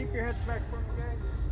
Keep your heads back for me, guys.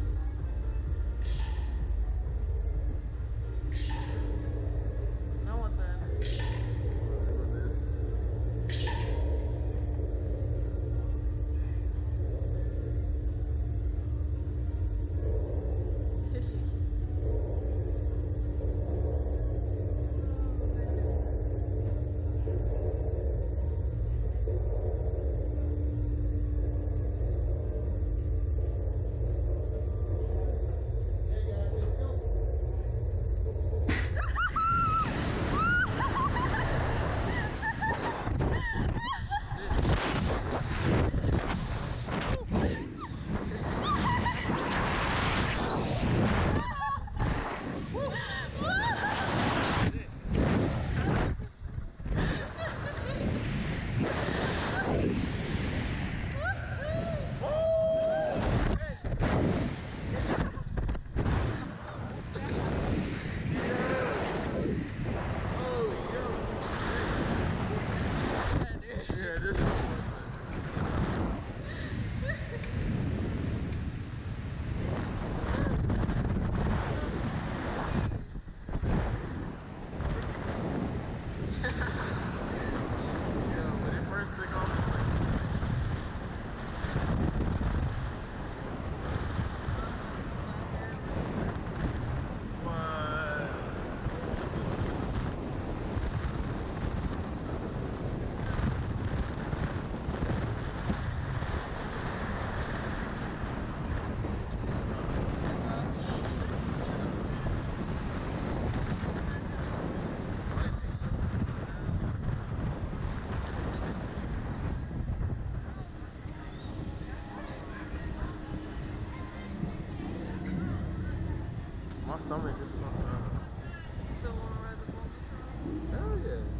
Stomach is fucked up. Still wanna ride the bumper? Hell yeah.